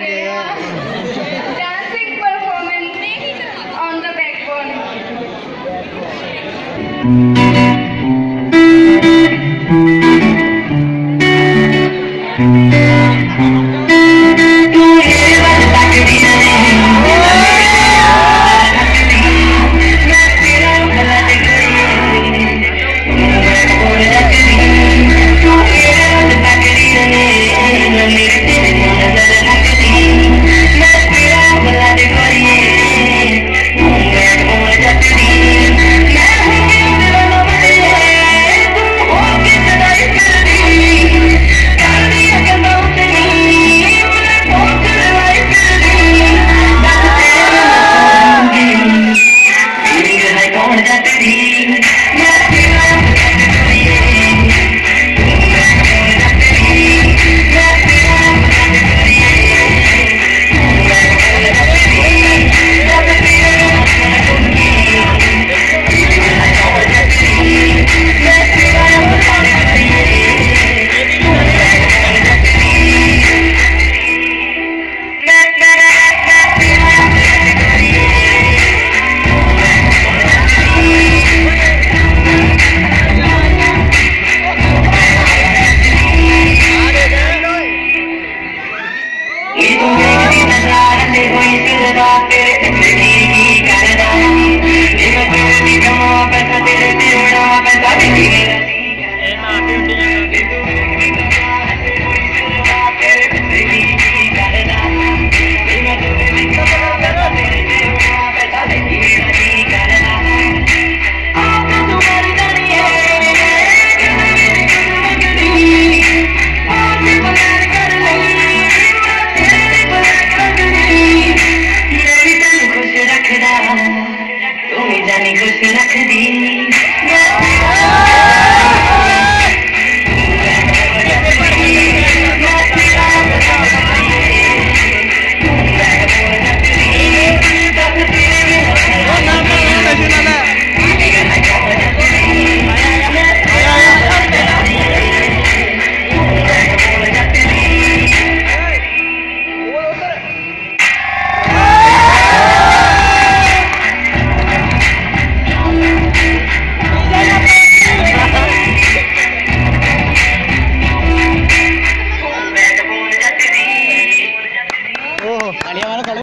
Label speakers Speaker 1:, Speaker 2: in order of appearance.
Speaker 1: Andrea. Dancing performance on the backbone.
Speaker 2: the night and. जाने खुश रख दी